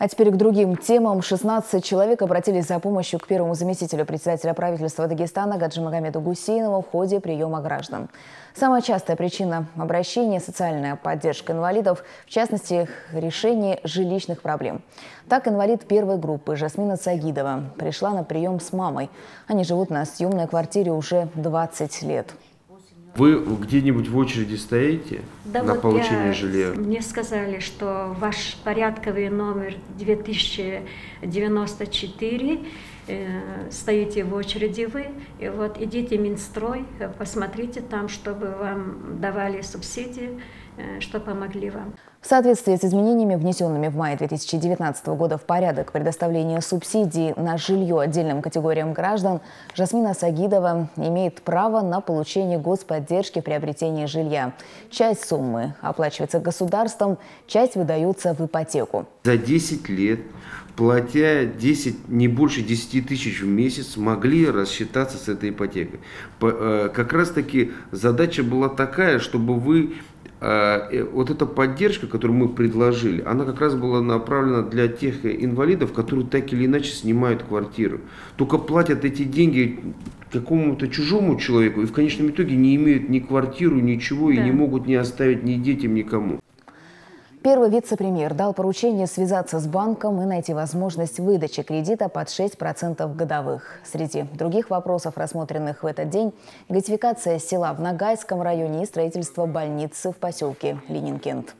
А теперь к другим темам. 16 человек обратились за помощью к первому заместителю председателя правительства Дагестана Гаджи Магомеду Гусейнову в ходе приема граждан. Самая частая причина обращения – социальная поддержка инвалидов, в частности, решение жилищных проблем. Так, инвалид первой группы Жасмина Сагидова пришла на прием с мамой. Они живут на съемной квартире уже 20 лет. Вы где-нибудь в очереди стоите да на вот получение я, жилья? Мне сказали, что ваш порядковый номер 2094, э, стоите в очереди вы, и вот идите Минстрой, посмотрите там, чтобы вам давали субсидии, э, что помогли вам. В соответствии с изменениями, внесенными в мае 2019 года в порядок предоставления субсидий на жилье отдельным категориям граждан, Жасмина Сагидова имеет право на получение господдержки в приобретении жилья. Часть суммы оплачивается государством, часть выдаются в ипотеку. За 10 лет платя 10, не больше 10 тысяч в месяц, могли рассчитаться с этой ипотекой. Э, как раз таки задача была такая, чтобы вы а, э, вот эта поддержка, которую мы предложили, она как раз была направлена для тех инвалидов, которые так или иначе снимают квартиру. Только платят эти деньги какому-то чужому человеку и в конечном итоге не имеют ни квартиру, ничего да. и не могут не оставить ни детям, никому. Первый вице-премьер дал поручение связаться с банком и найти возможность выдачи кредита под 6% годовых. Среди других вопросов, рассмотренных в этот день, газификация села в Нагайском районе и строительство больницы в поселке Ленинкент.